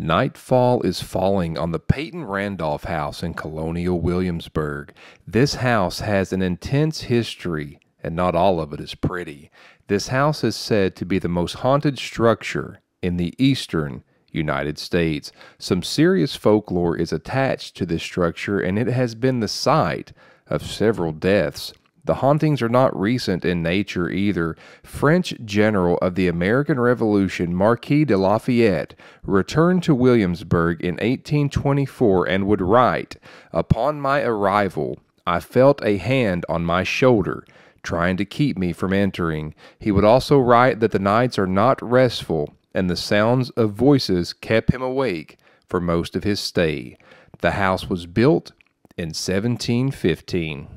Nightfall is falling on the Peyton Randolph House in Colonial Williamsburg. This house has an intense history, and not all of it is pretty. This house is said to be the most haunted structure in the eastern United States. Some serious folklore is attached to this structure, and it has been the site of several deaths. The hauntings are not recent in nature either. French general of the American Revolution, Marquis de Lafayette, returned to Williamsburg in 1824 and would write, Upon my arrival, I felt a hand on my shoulder, trying to keep me from entering. He would also write that the nights are not restful, and the sounds of voices kept him awake for most of his stay. The house was built in 1715.